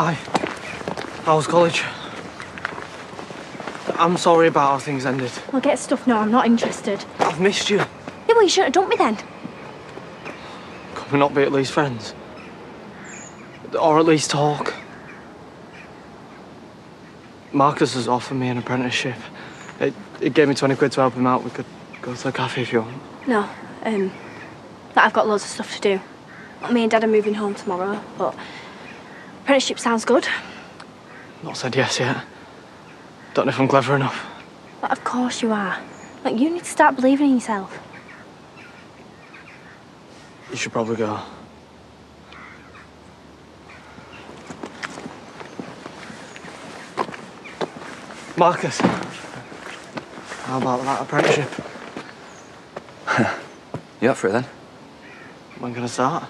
Hi. How's college? I'm sorry about how things ended. I'll get stuff now. I'm not interested. I've missed you. Yeah, well, you shouldn't have dumped me then. Can we not be at least friends? Or at least talk? Marcus has offered me an apprenticeship. It, it gave me 20 quid to help him out. We could go to a cafe if you want. No, um, I've got loads of stuff to do. Me and Dad are moving home tomorrow, but apprenticeship sounds good. Not said yes yet. Don't know if I'm clever enough. But of course you are. Like, you need to start believing in yourself. You should probably go. Marcus. How about that apprenticeship? You up for it then? When can I start?